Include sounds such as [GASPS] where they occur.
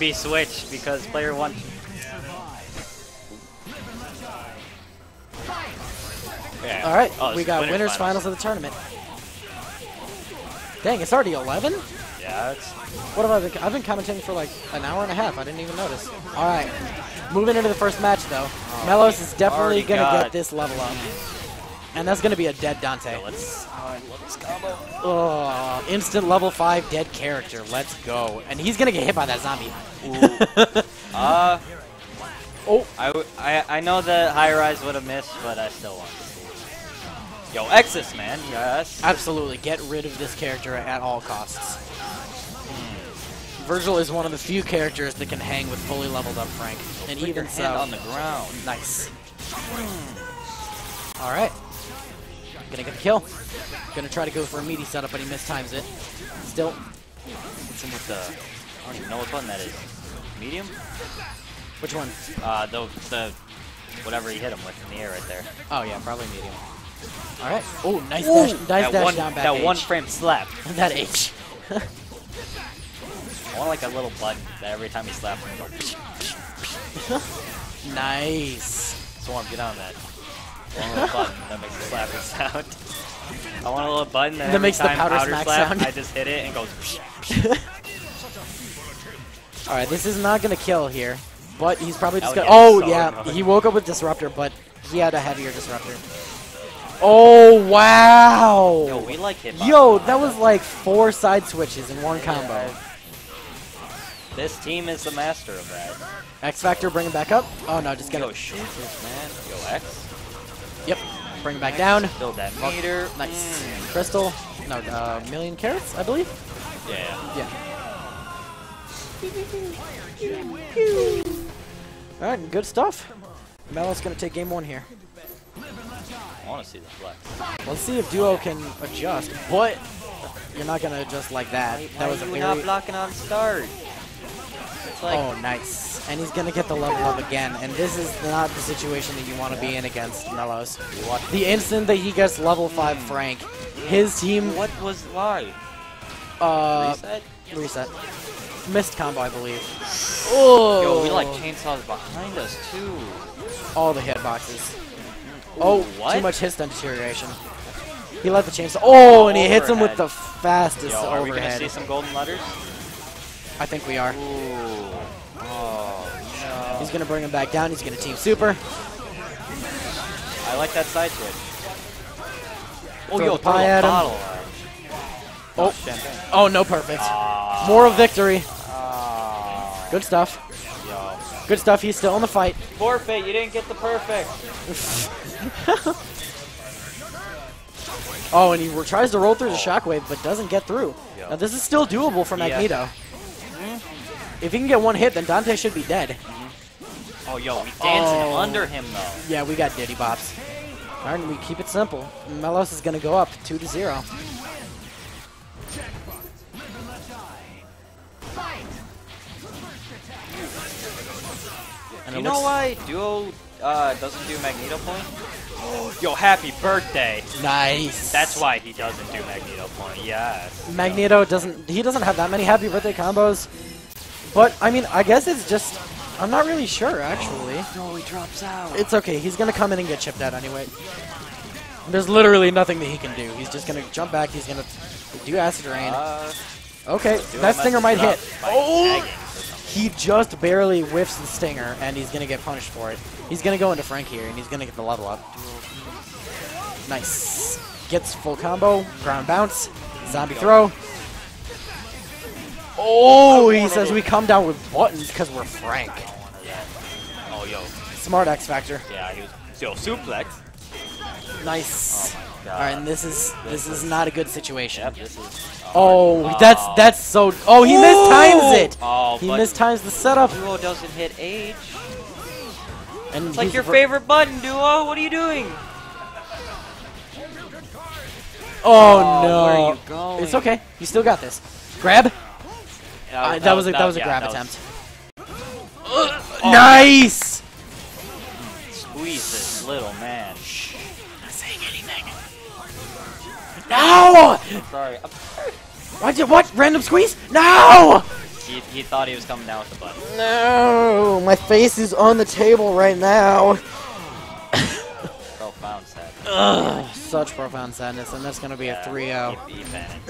be switched because player one. Yeah. All right, Oh, we got winners, finals. of the tournament. Dang, it's already 11? Yeah, it's What have I been? I've been commentating for like an hour and a half. I didn't even notice. All right, moving into the first match though. Oh, Melos is definitely gonna got- get this level up, and that's gonna be a dead Dante. let's. Oh, I love combo. Oh, instant level five dead character. Let's go. And he's gonna get hit by that zombie. [LAUGHS] Uh, oh, I, I, I know that high rise would have missed, but I still want to see. it. Yo, Exus, man. Yes. absolutely. Get rid of this character at all costs. Vergil is one of the few characters that can hang with fully leveled up Frank, and Put your even hand so, on the ground. nice. All right, gonna get the kill. Gonna try to go for a meaty setup, but he mistimes it. Still, What's in with the? I don't even know what button that is. Medium? which one? Uh, the the whatever he hit him with in the air right there. Oh yeah, probably medium. All right. Oh, nice Ooh, dash, nice that dash one, down back. that H. one frame slap. [LAUGHS] that H. [LAUGHS] I want like a little button that every time he slaps him, go. [LAUGHS] nice. Swarm, get on that. I want a little button that makes the slapping [LAUGHS] sound. I want a little button that, That makes the powder powder smack slap, sound. I just hit it and goes. [LAUGHS] All right, this is not gonna kill here, but he's probably just gonna. Oh so yeah, annoying. he woke up with disruptor, but he had a heavier disruptor. Oh wow! Yo, we like. Yo, that was like four side switches in one combo. This team is the master of that. X Factor, bring him back up. Oh no, just Yo, gonna. shoot this man. Yo, X. Yep, bring it back down. Build that meter. Nice. Mm. Crystal. No, uh, million carats, I believe. Yeah. Yeah. All right, good stuff. Melo's gonna take game one here. I want to see the flex. Let's see if Duo can adjust, but you're not gonna adjust like that. That was a very. not blocking on start. It's like Oh, nice. And he's gonna get the level up again. And this is not the situation that you want to be in against Melos. watch. The instant that he gets level five Frank, his team What was why? uh Reset. reset. Missed combo, I believe. Oh, Yo, we like chainsaws behind us too. all the hitboxes. Oh, what? too much hit stun deterioration. He let the chainsaw. Oh, and he hits him with the fastest Yo, are we gonna see some golden letters? I think we are. Ooh. Oh He's gonna bring him back down. He's gonna team super. I like that side switch. Oh, Throw yo, the throw pie a at him. bottle at him. Oh. Oh, no perfect. Ah. Moral victory. Ah. Good stuff. Yo. Good stuff. He's still in the fight. Forfeit, you didn't get the perfect. [LAUGHS] Oh, and he tries to roll through the shockwave, but doesn't get through. Yeah. Now, this is still doable for Yeah. Magneto. If he can get one hit, then Dante should be dead. Oh, yo, we dancing Oh. under him though. Yeah, we got Diddy Bops. Right, we keep it simple. Melos is going to go up 2 to 0. And You know why Duo uh, doesn't do Magneto point? Yo, happy birthday. Nice. That's why he doesn't do Magneto point. Yes. Magneto doesn't. He doesn't have that many happy birthday combos. But I mean, I guess it's just. I'm not really sure actually. No, he drops out. It's okay. He's gonna come in and get chipped out anyway. There's literally nothing that he can do. He's just gonna jump back. He's gonna do acid rain. Uh, Okay, that stinger might hit. it up by Oh! tagging or something. He just barely whiffs the stinger, and he's gonna get punished for it. He's gonna go into Frank here, and he's gonna get the level up. Nice. Gets full combo, ground bounce, zombie throw. Oh, he says we come down with buttons because we're Frank. Oh, yo. Smart X Factor. Yeah, he was. Yo, suplex. Nice. Oh God. All right, and this is this is not a good situation. Yep, this is. Oh, that's that's so. Oh, he mistimes it. Oh, He mistimes the setup. Duo doesn't hit H. And It's like your favorite button, Duo. What are you doing? Oh, oh no! you going? It's okay. You still got this. Grab. Uh, that was a that was a yeah, grab that was- attempt. [GASPS] nice. Squeeze this little man. Not saying anything. No! Sorry. I'm- Why'd you what? Random squeeze? No! He, he thought he was coming down with the button. No, my face is on the table right now. Profound sad. Ugh, such profound sadness, and that's gonna be a Yeah, 3-0. He panicked.